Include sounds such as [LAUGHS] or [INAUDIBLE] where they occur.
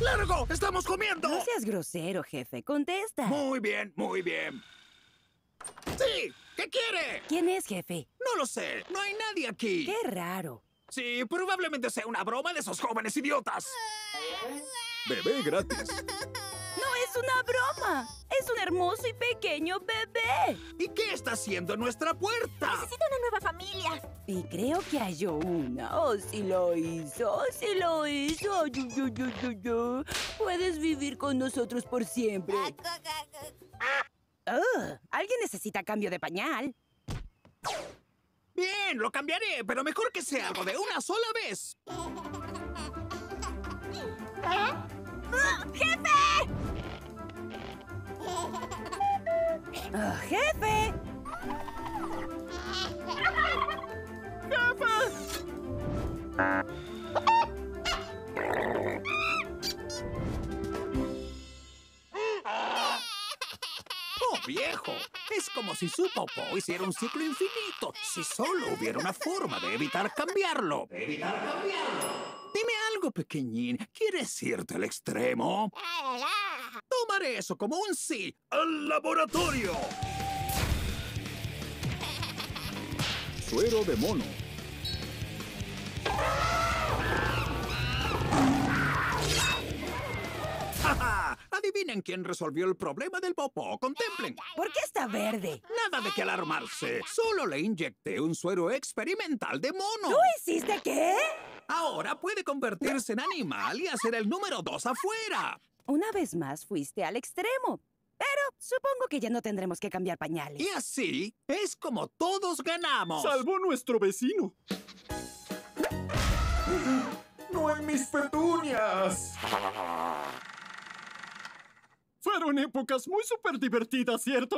¡Largo! ¡Estamos comiendo! No seas grosero, jefe. Contesta. Muy bien, muy bien. ¡Sí! ¿Qué quiere? ¿Quién es, jefe? No lo sé. No hay nadie aquí. Qué raro. Sí, probablemente sea una broma de esos jóvenes idiotas. Bebé gratis. No es una broma. Es un hermoso y pequeño bebé. ¿Y qué está haciendo en nuestra puerta? Y creo que halló una. Oh, sí lo hizo. Oh, sí lo hizo. Puedes vivir con nosotros por siempre. Oh, alguien necesita cambio de pañal. Bien, lo cambiaré, pero mejor que sea algo de una sola vez. Oh, jefe. ¡Oh, [LAUGHS] viejo! Es como si su popó hiciera un ciclo infinito. Si solo hubiera una forma de evitar cambiarlo. evitar cambiarlo? Dime algo, pequeñín. ¿Quieres irte al extremo? Tomaré eso como un sí. ¡Al laboratorio! Suero de mono. Adivinen quién resolvió el problema del popó. Contemplen. ¿Por qué está verde? Nada de que alarmarse. Solo le inyecté un suero experimental de mono. ¿Tú hiciste qué? Ahora puede convertirse en animal y hacer el número dos afuera. Una vez más fuiste al extremo. Pero supongo que ya no tendremos que cambiar pañales. Y así es como todos ganamos. Salvó nuestro vecino. [LAUGHS] ¡No en mis petunias! Fueron épocas muy súper divertidas, ¿cierto?